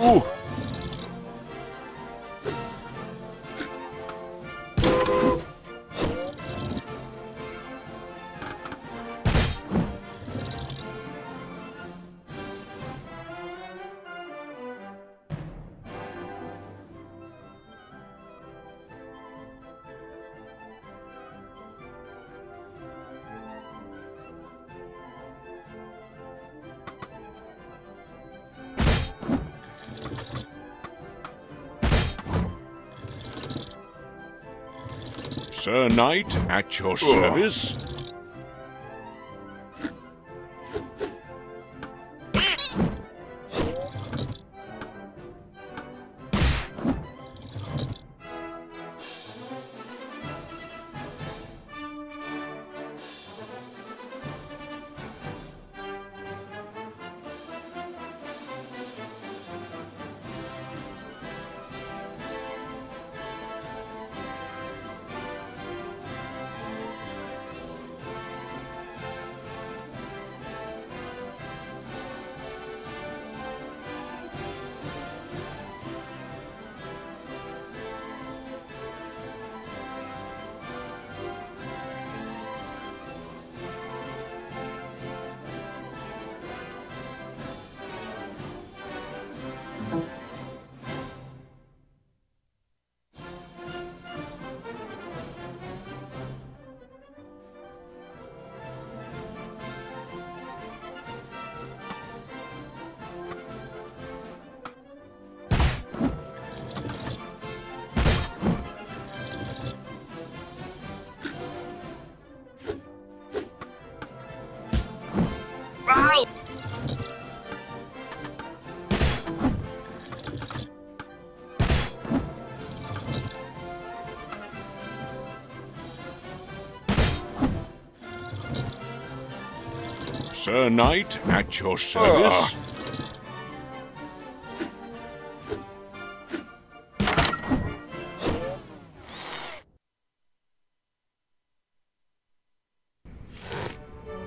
Ooh. Sir Knight, at your oh. service. Sir Knight, at your service.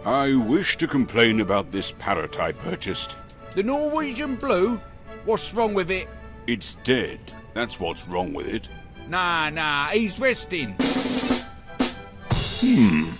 I wish to complain about this parrot I purchased. The Norwegian Blue? What's wrong with it? It's dead. That's what's wrong with it. Nah, nah, he's resting. Hmm.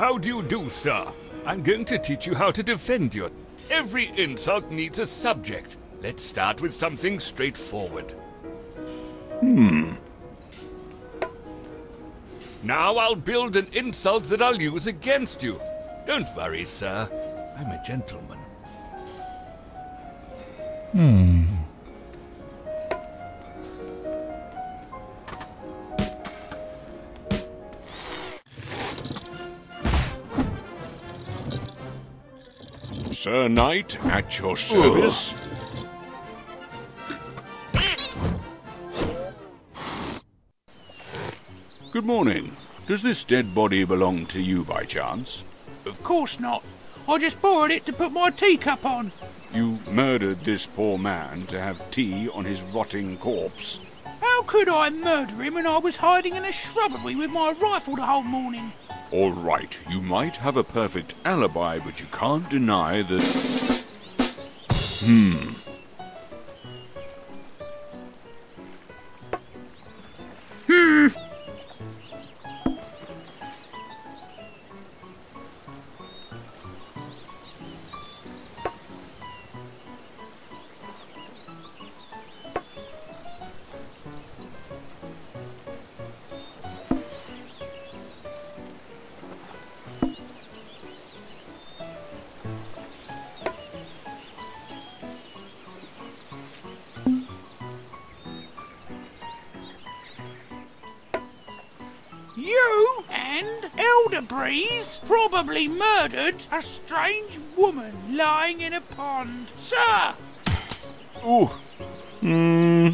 How do you do, sir? I'm going to teach you how to defend your... Every insult needs a subject. Let's start with something straightforward. Hmm. Now I'll build an insult that I'll use against you. Don't worry, sir. I'm a gentleman. Hmm. Sir Knight, at your service. Good morning. Does this dead body belong to you by chance? Of course not. I just borrowed it to put my teacup on. You murdered this poor man to have tea on his rotting corpse. How could I murder him when I was hiding in a shrubbery with my rifle the whole morning? All right, you might have a perfect alibi, but you can't deny that. Hmm. Breeze probably murdered a strange woman lying in a pond. Sir! Ooh. Hmm.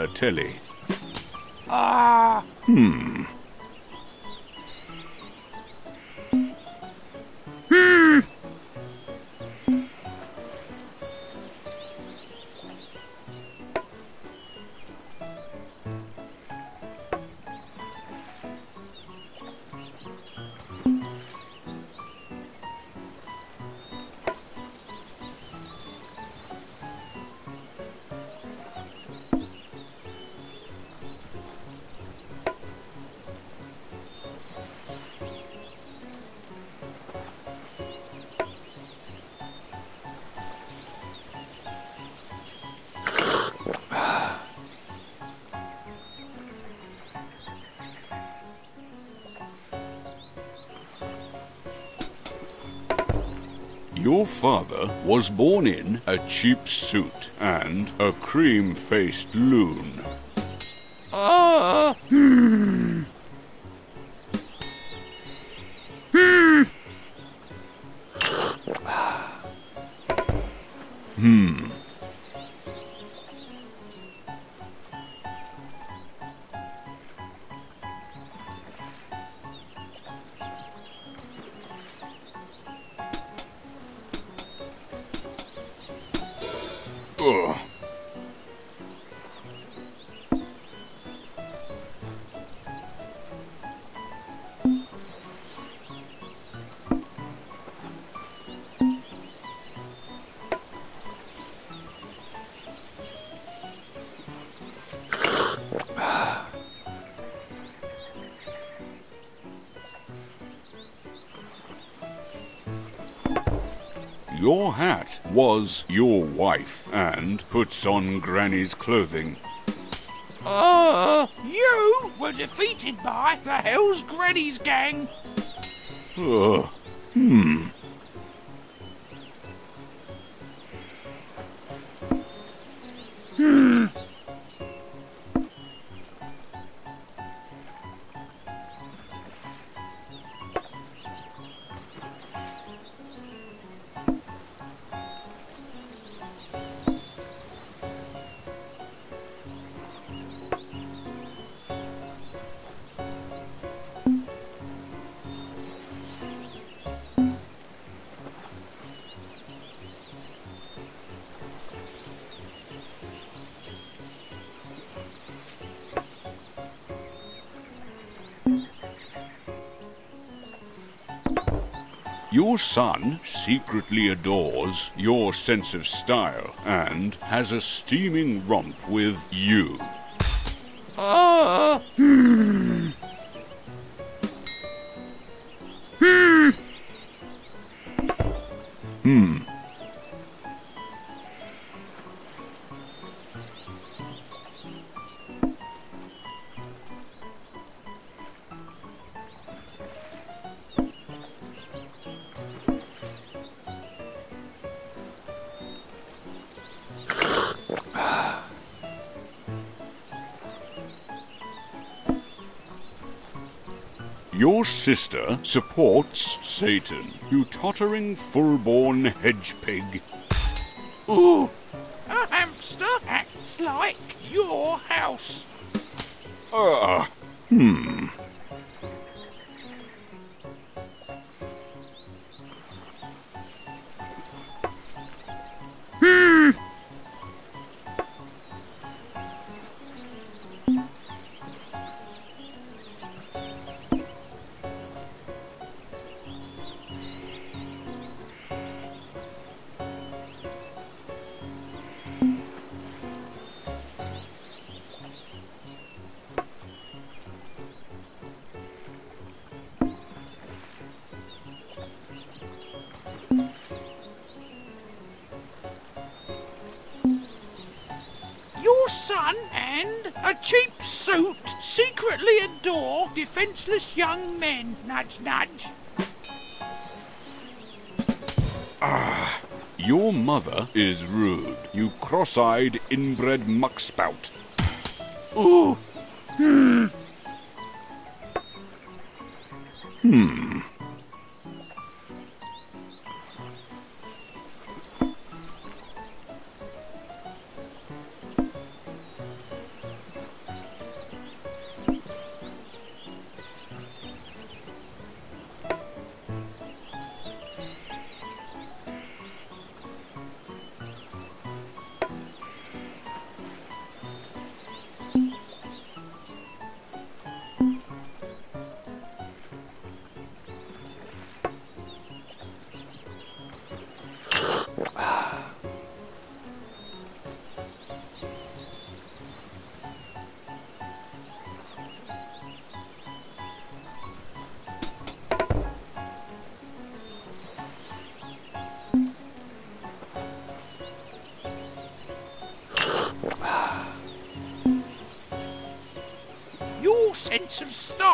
Own a color telly. Ah, hmm. Your father was born in a cheap suit and a cream-faced loon. Was your wife and puts on Granny's clothing. Ah, you were defeated by the Hell's Granny's gang. Hmm. Hmm. Your son secretly adores your sense of style and has a steaming romp with you. Sister supports Satan, you tottering full-born hedge pig. Ooh, a hamster acts like your house. Ah, hmm. Defenseless young men. Nudge, nudge. Ah, your mother is rude. You cross-eyed, inbred muckspout. Ooh, your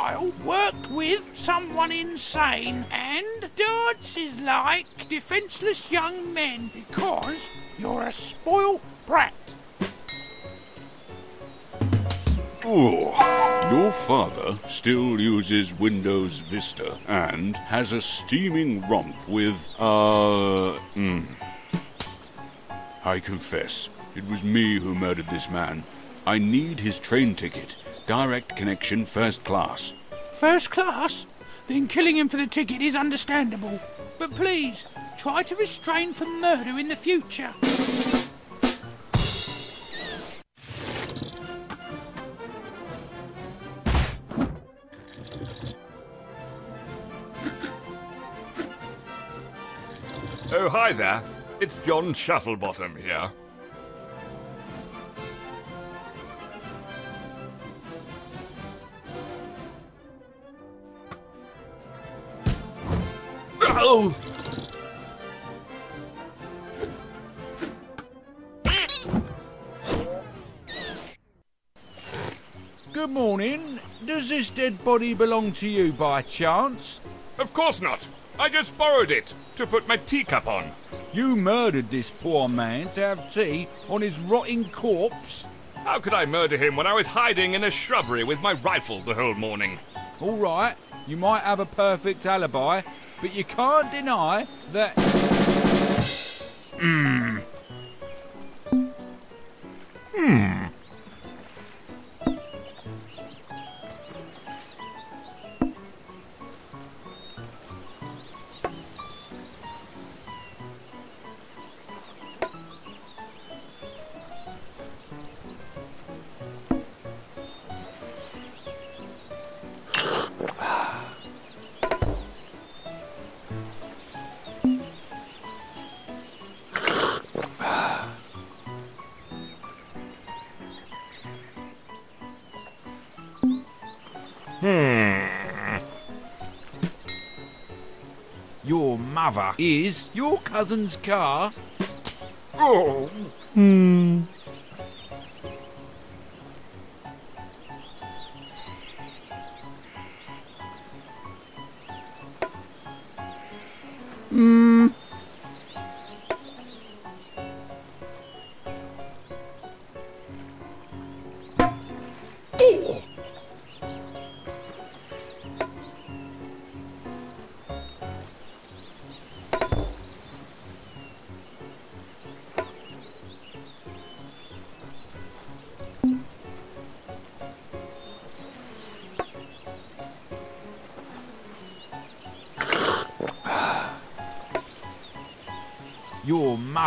style worked with someone insane, and dances like defenseless young men because you're a spoiled brat. Ooh. Your father still uses Windows Vista and has a steaming romp with, uh, mm. I confess, it was me who murdered this man. I need his train ticket. Direct connection first class. First class? Then killing him for the ticket is understandable. But please, try to restrain from murder in the future. Oh, hi there. It's John Shufflebottom here. Oh! Good morning. Does this dead body belong to you by chance? Of course not. I just borrowed it to put my teacup on. You murdered this poor man to have tea on his rotting corpse? How could I murder him when I was hiding in a shrubbery with my rifle the whole morning? All right, you might have a perfect alibi, but you can't deny that. Your mother is your cousin's car? Oh!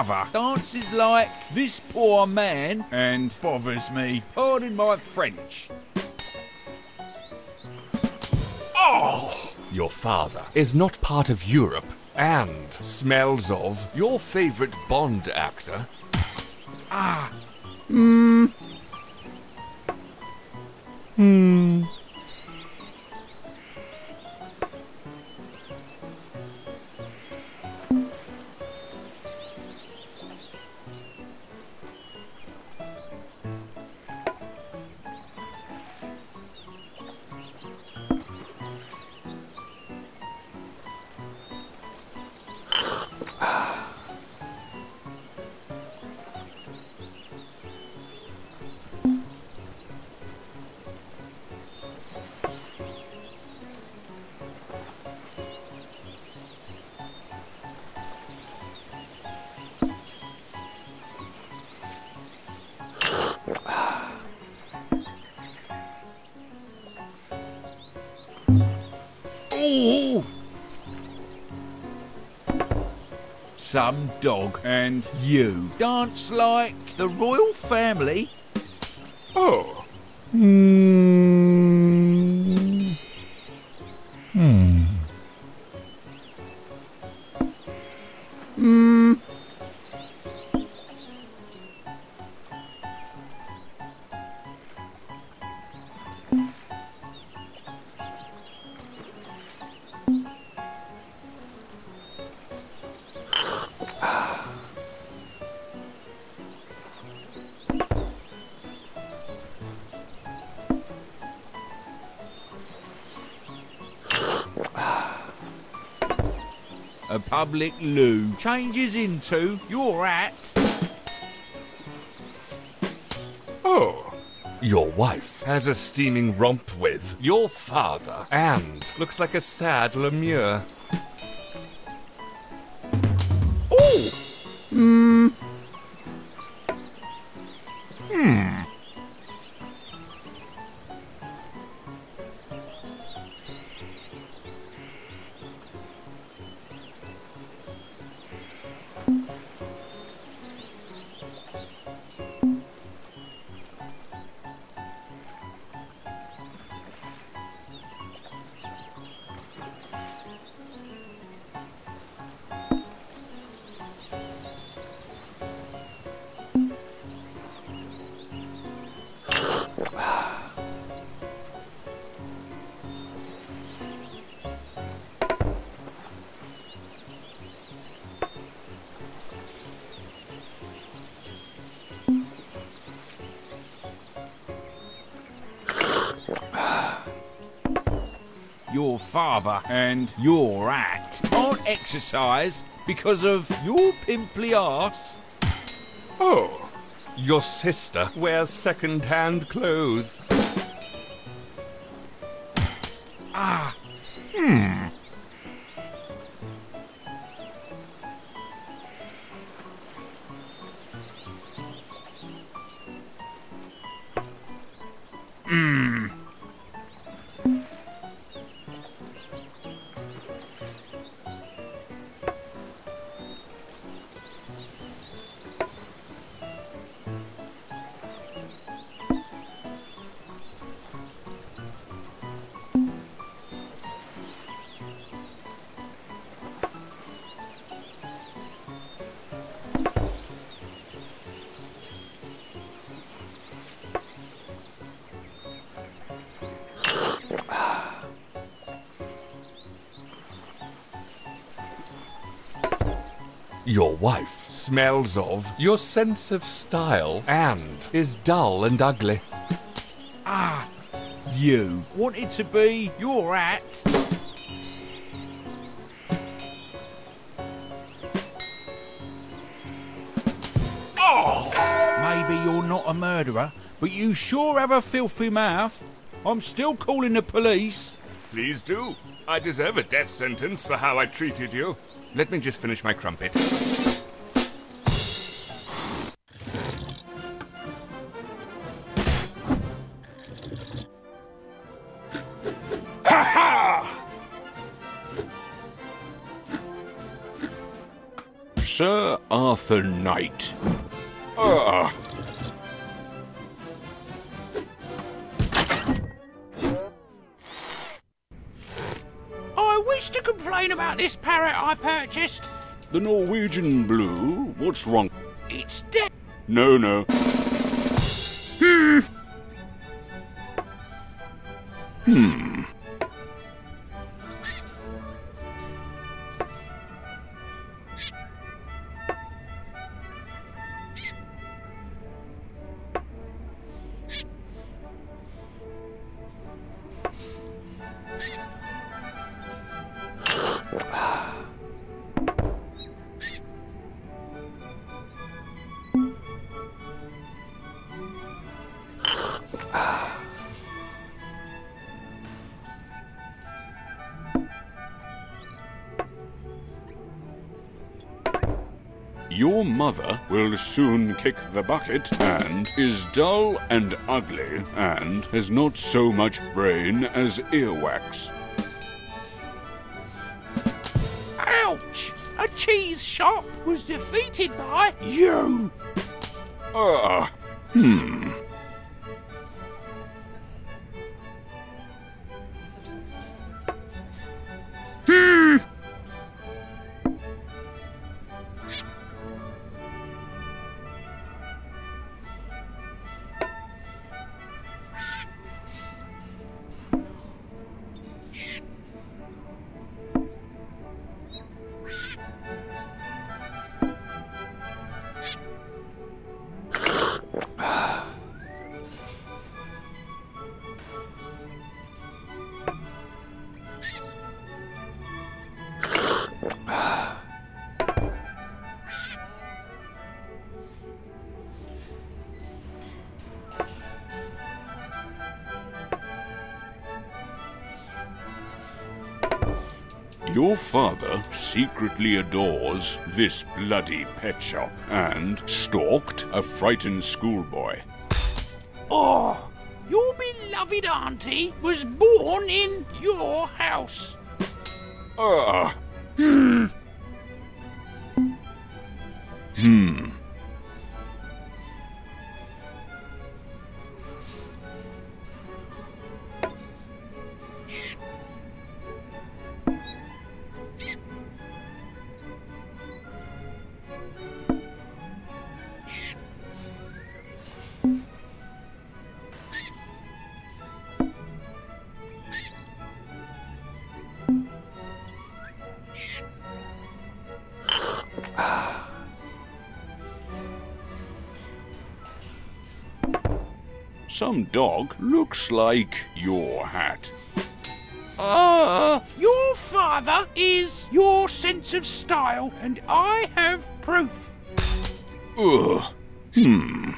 Mother dances like this poor man and bothers me. Pardon my French. Oh! Your father is not part of Europe and smells of your favorite Bond actor. Ah, Hmm. Hmm. Dog and you dance like the royal family. A public loo changes into your at. Oh. Your wife has a steaming romp with your father and looks like a sad Lemure. And your at can't exercise because of your pimply ass. Oh. Your sister wears second-hand clothes. Ah, Your wife smells of your sense of style and is dull and ugly. ah, you wanted to be your at. Oh! Maybe you're not a murderer, but you sure have a filthy mouth. I'm still calling the police. Please do. I deserve a death sentence for how I treated you. Let me just finish my crumpet. Sir Arthur Knight. The Norwegian Blue? What's wrong? It's dead. No, no. Hmm. Your will soon kick the bucket and is dull and ugly and has not so much brain as earwax. Ouch! A cheese shop was defeated by you. Ah, hmm. Your father secretly adores this bloody pet shop and stalked a frightened schoolboy. Oh, your beloved auntie was born in your house. Ah. Hmm. Hmm. Some dog looks like your hat. Uh, your father is your sense of style, and I have proof. Ugh. Hmm.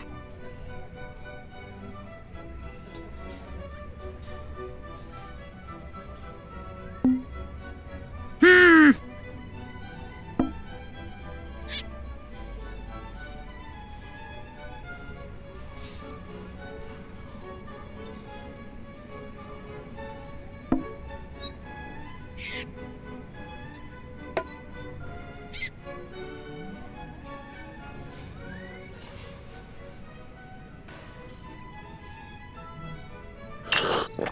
Your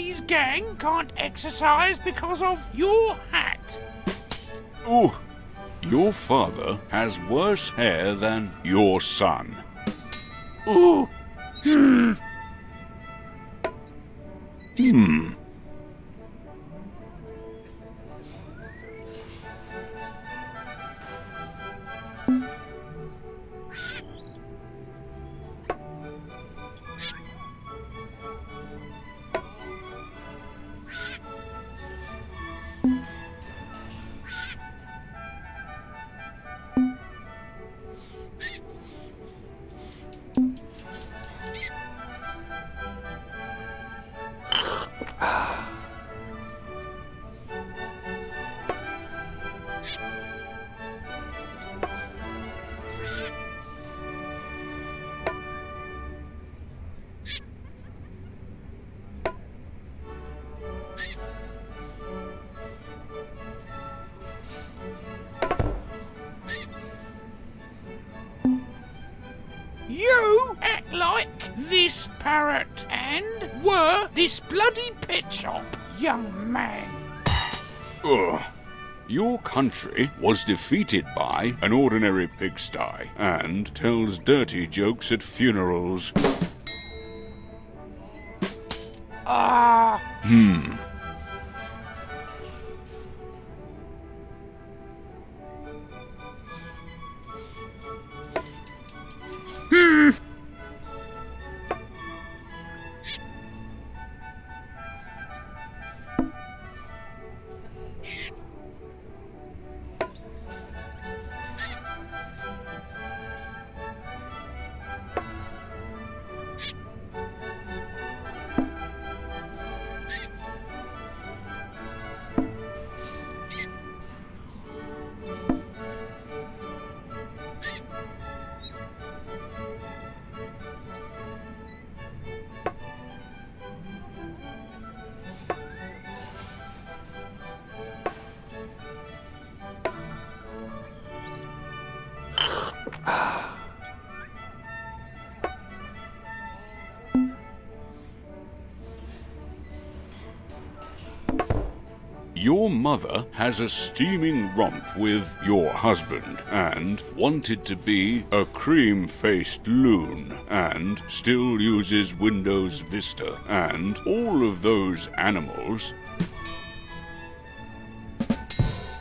Hell's gang can't exercise because of your hat. Ooh. Your father has worse hair than your son. Ooh. Parrot and were this bloody pet shop, young man. Ugh. Your country was defeated by an ordinary pigsty and tells dirty jokes at funerals. Ah, Your mother has a steaming romp with your husband and wanted to be a cream faced loon and still uses Windows Vista and all of those animals.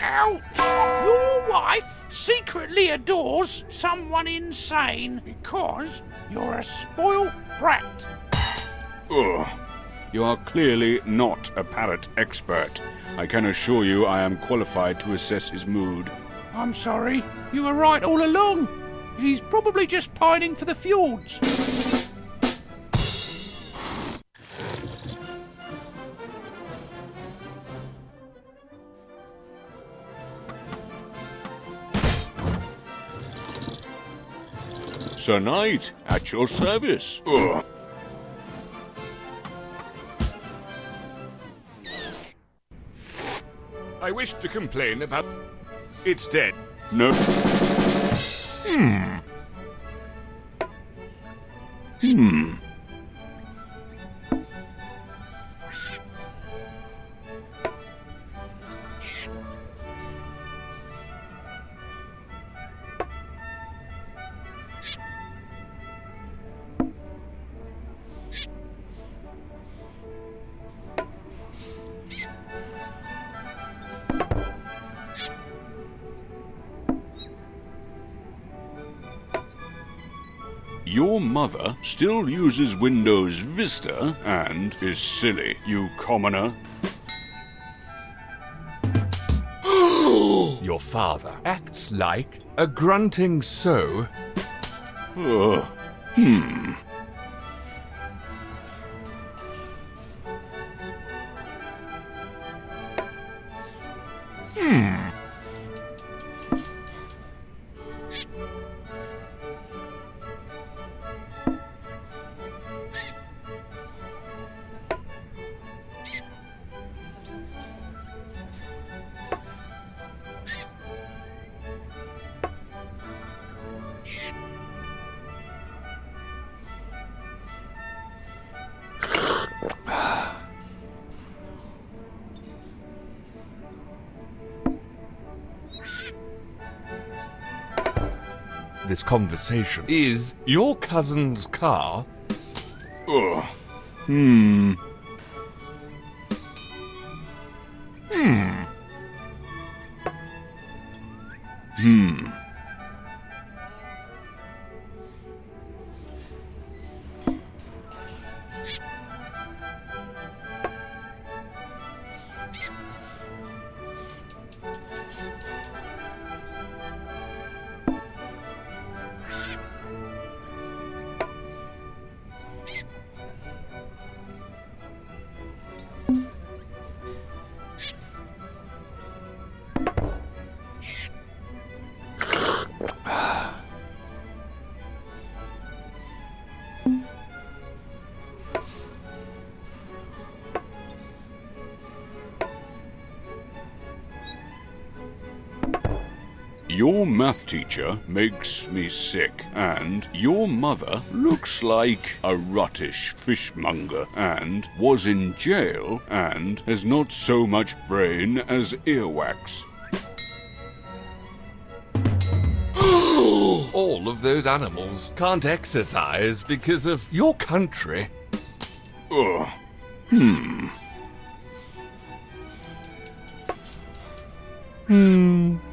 ouch! Your wife secretly adores someone insane because you're a spoiled brat. Ugh. You are clearly not a parrot expert. I can assure you I am qualified to assess his mood. I'm sorry, you were right all along. He's probably just pining for the fjords. Sir Knight, at your service. Ugh. I wish to complain about. It's dead. No. Hmm. Hmm. Still uses Windows Vista and is silly, you commoner. Your father acts like a grunting sow. Ugh. Hmm. This conversation is your cousin's car. Ugh. Hmm. Hmm. Teacher makes me sick, and your mother looks like a ruttish fishmonger, and was in jail, and has not so much brain as earwax. All of those animals can't exercise because of your country. Ugh. Hmm. Your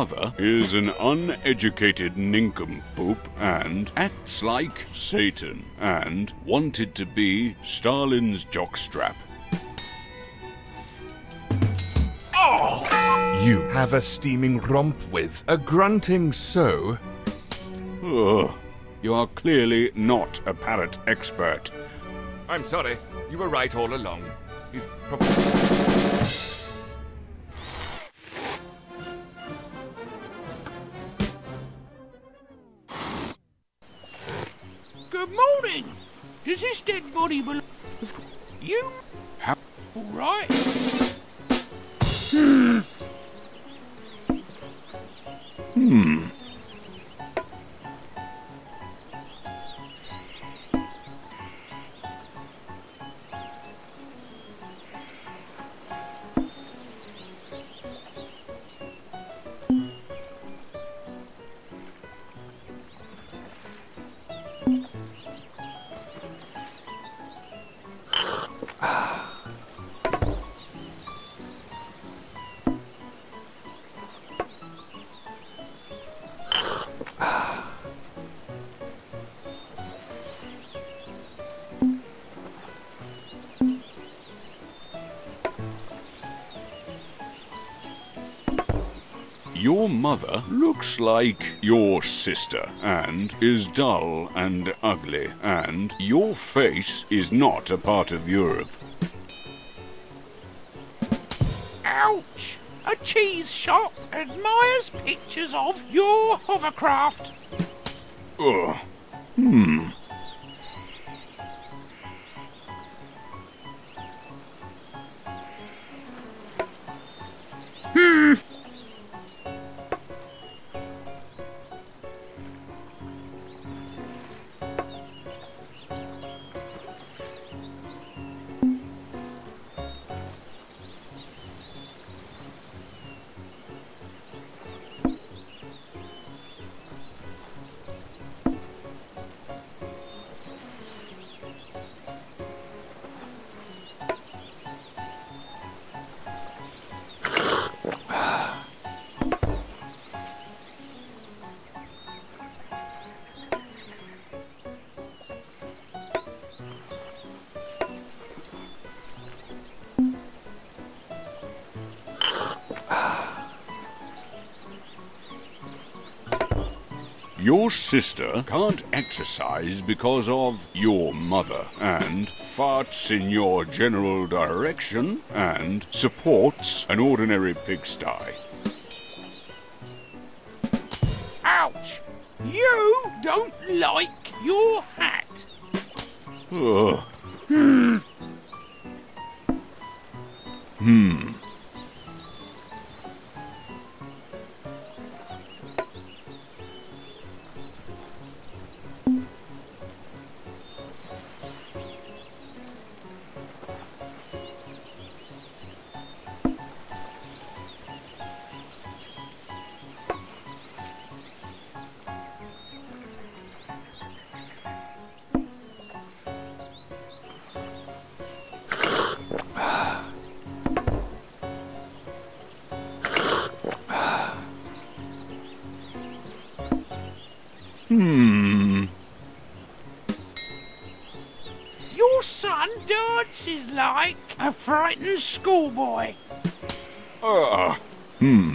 mother is an uneducated nincompoop and acts like Satan and wanted to be Stalin's jockstrap. Oh! You have a steaming romp with a grunting sow. Ugh. You are clearly not a parrot expert. I'm sorry, you were right all along. He's probably. Morning. Does this dead body belong? You? How? All right. Your mother looks like your sister and is dull and ugly, and your face is not a part of Europe. Ouch! A cheese shop admires pictures of your hovercraft. Ugh. Your sister can't exercise because of your mother, and farts in your general direction, and supports an ordinary pigsty. Schoolboy. Ah, hmm.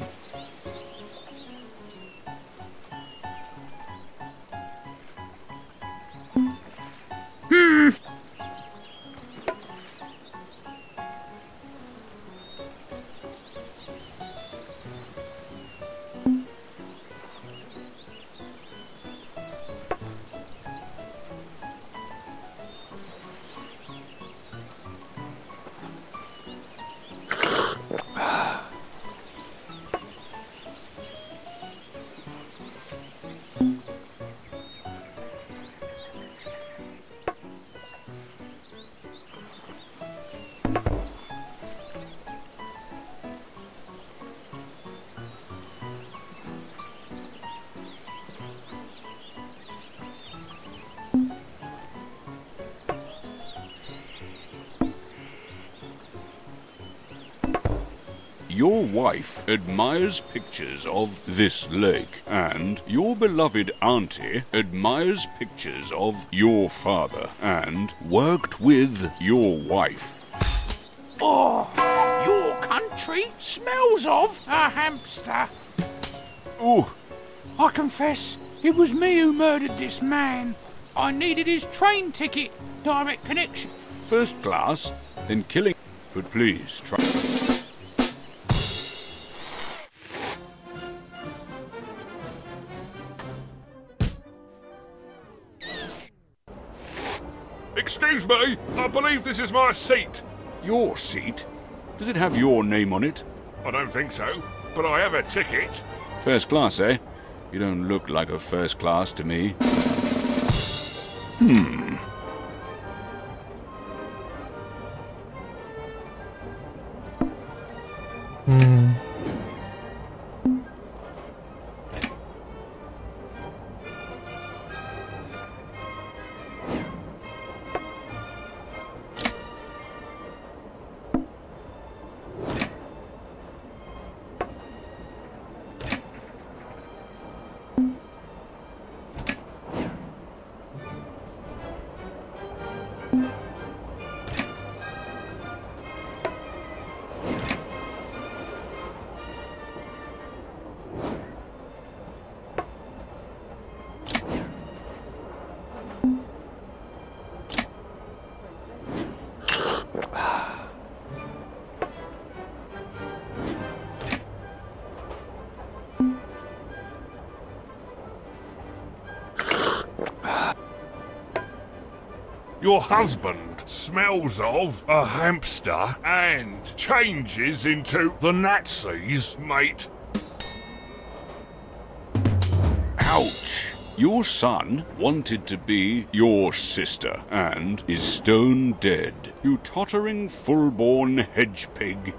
Wife admires pictures of this lake, and your beloved auntie admires pictures of your father and worked with your wife. Oh, your country smells of a hamster. Ooh, I confess, it was me who murdered this man. I needed his train ticket, direct connection. first class, then killing. But please try. Excuse me, I believe this is my seat. Your seat? Does it have your name on it? I don't think so, but I have a ticket. First class, eh? You don't look like a first class to me. Hmm. Your husband smells of a hamster and changes into the Nazis, mate. Ouch! Your son wanted to be your sister and is stone dead. You tottering fool-born hedge pig.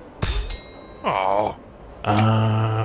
Oh, Hmm.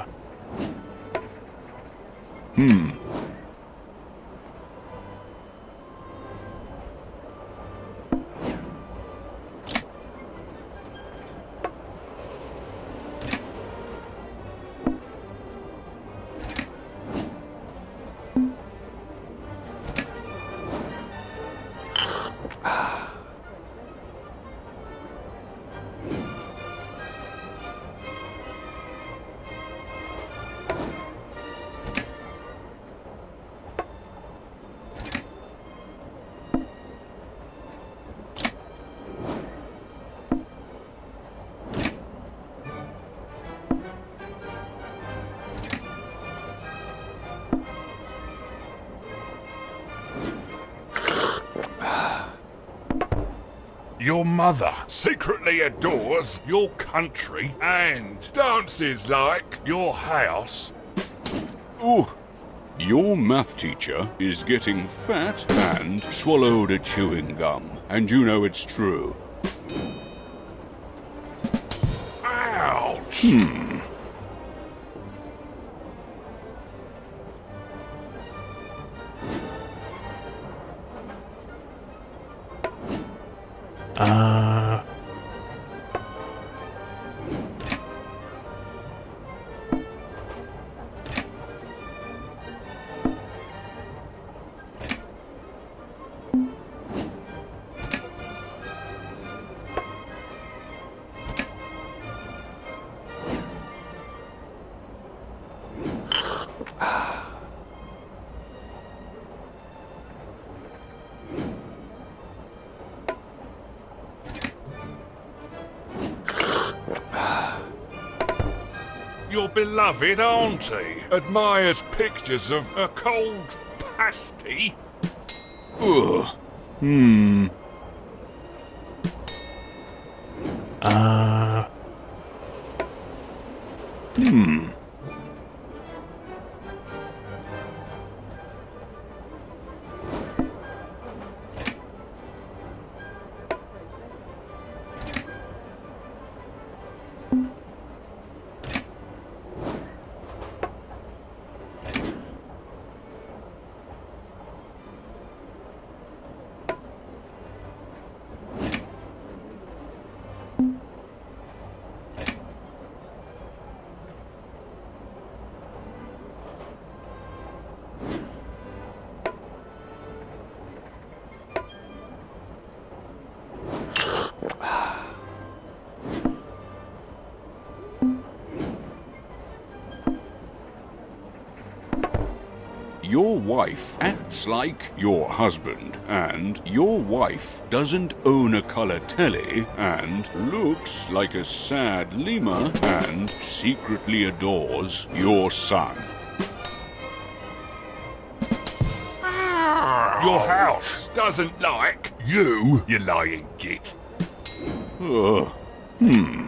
Your mother secretly adores your country and dances like your house. Ooh. Your math teacher is getting fat and swallowed a chewing gum. And you know it's true. Ouch! Hmm. Your beloved auntie admires pictures of a cold pasty? Ugh. Hmm. Uh, wife acts like your husband, and your wife doesn't own a colour telly, and looks like a sad lemur, and secretly adores your son. Your house doesn't like you, you lying git. Hmm. hmm.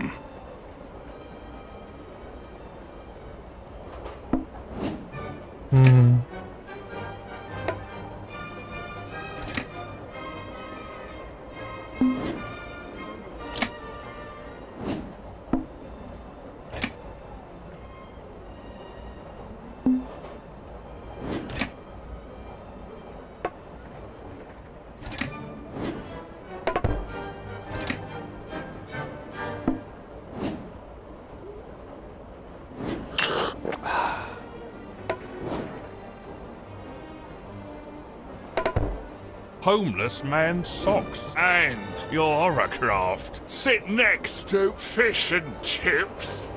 Homeless man's socks and your horrorcraft sit next to fish and chips.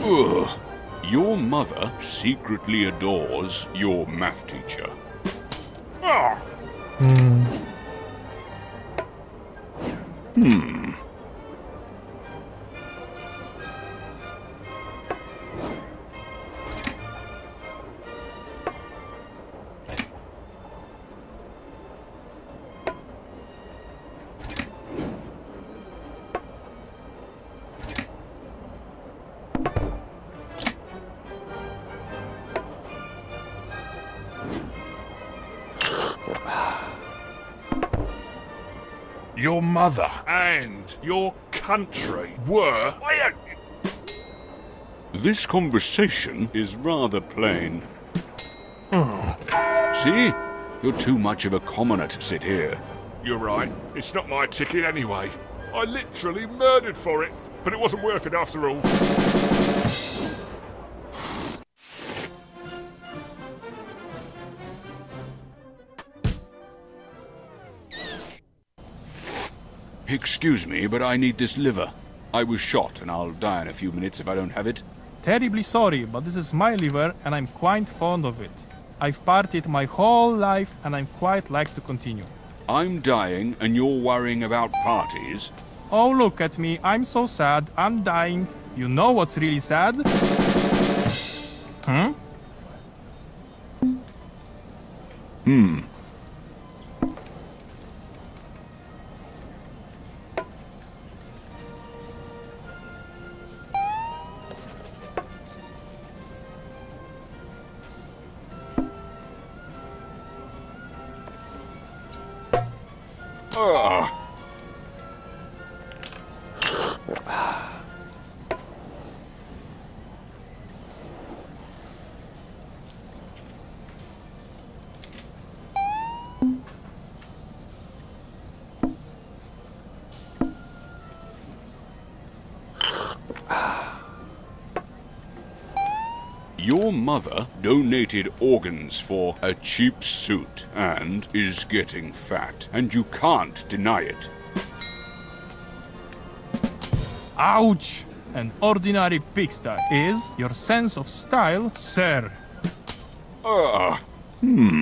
Ugh. Your mother secretly adores your math teacher. Ah, Hmm. Mother and your country were. This conversation is rather plain. Hmm. See? You're too much of a commoner to sit here. You're right. It's not my ticket anyway. I literally murdered for it, but it wasn't worth it after all. Excuse me, but I need this liver. I was shot, and I'll die in a few minutes if I don't have it. Terribly sorry, but this is my liver and I'm quite fond of it. I've partied my whole life and I'm quite like to continue. I'm dying, and you're worrying about parties? Oh, look at me, I'm so sad, I'm dying. You know what's really sad? Hmm? Hmm. Mother donated organs for a cheap suit and is getting fat, and you can't deny it. Ouch! An ordinary pigsty is your sense of style, sir. Ugh. Hmm. Hmm.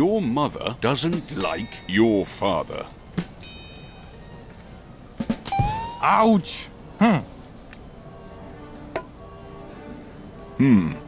Your mother doesn't like your father. Ouch! Hmm. Hmm.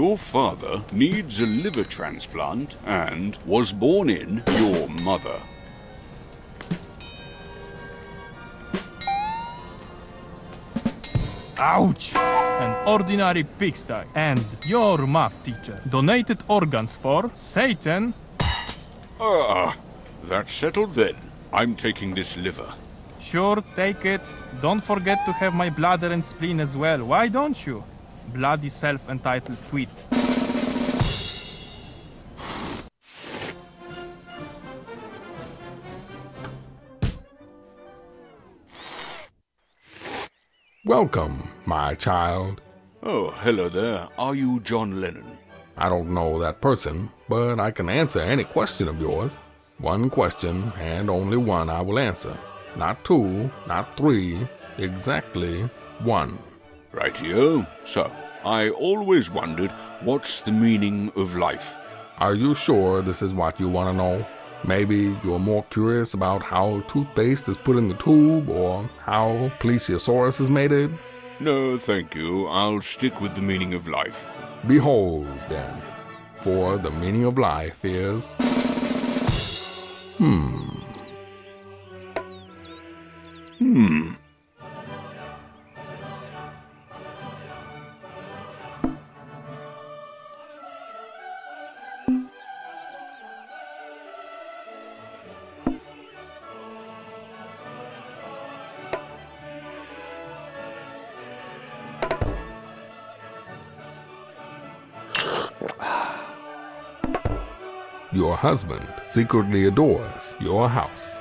Your father needs a liver transplant and was born in your mother. Ouch! An ordinary pigsty. And your math teacher donated organs for Satan. Ah, that's settled then. I'm taking this liver. Sure, take it. Don't forget to have my bladder and spleen as well. Why don't you? Bloody self-entitled tweet. Welcome, my child. Oh, hello there. Are you John Lennon? I don't know that person, but I can answer any question of yours. One question, and only one I will answer. Not two, not three, exactly one. Rightio. So, I always wondered what's the meaning of life? Are you sure this is what you want to know? Maybe you're more curious about how toothpaste is put in the tube or how plesiosaurus is mated? No, thank you. I'll stick with the meaning of life. Behold, then, for the meaning of life is. Hmm. Hmm. Husband secretly adores your house.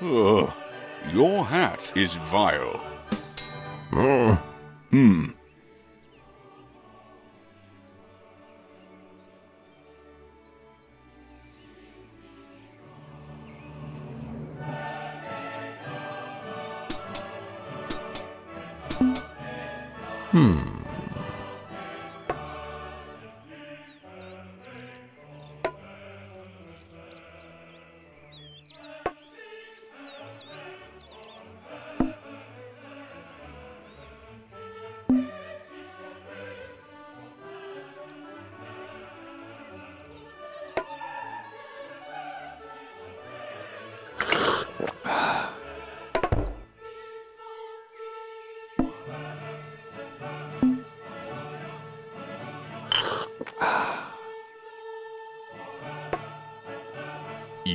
Ugh. Your hat is vile. Mm. Hmm. Hmm.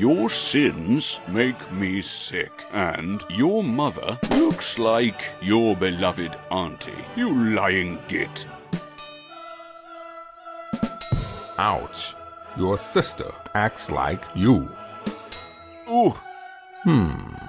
Your sins make me sick, and your mother looks like your beloved auntie. You lying git. Ouch. Your sister acts like you. Ooh. Hmm.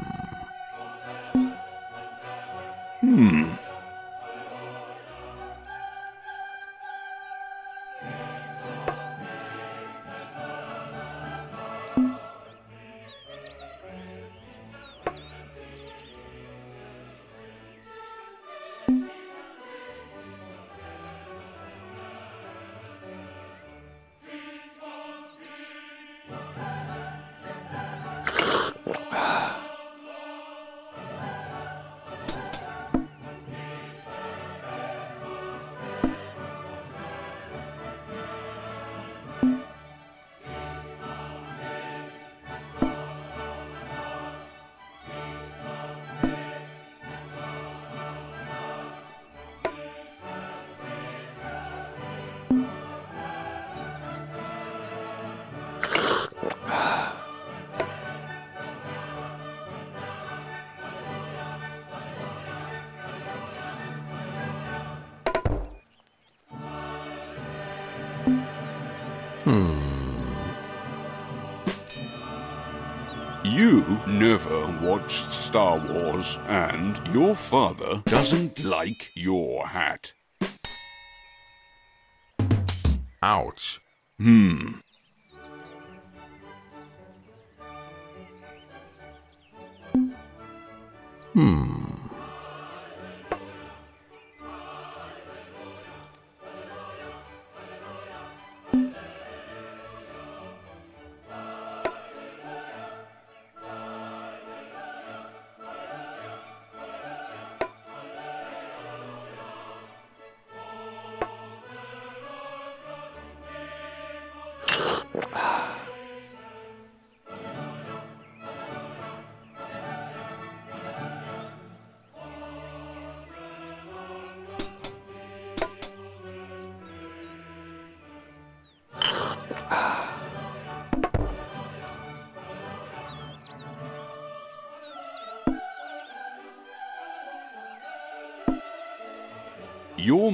Hmm. never watched Star Wars, and your father doesn't like your hat. Ouch. Hmm. Hmm.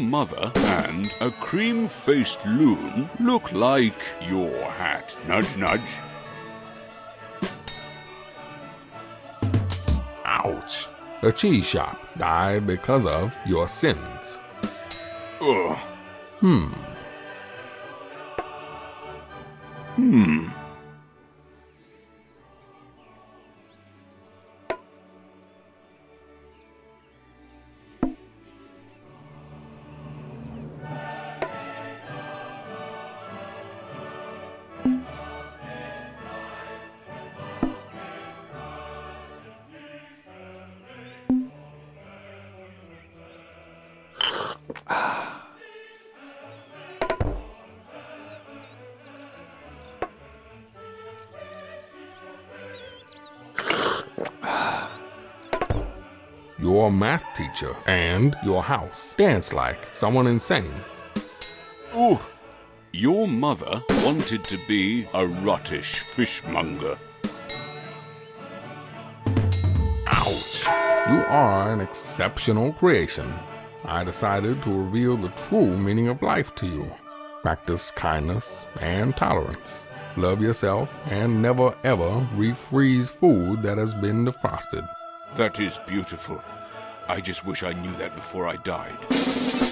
Mother and a cream faced loon look like your hat. Nudge, nudge. Ouch. The cheese shop died because of your sins. Ugh. Hmm. Hmm. Your math teacher and your house dance like someone insane. Ooh. Your mother wanted to be a rottish fishmonger. Ouch. You are an exceptional creation. I decided to reveal the true meaning of life to you. Practice kindness and tolerance. Love yourself and never ever refreeze food that has been defrosted. That is beautiful. I just wish I knew that before I died.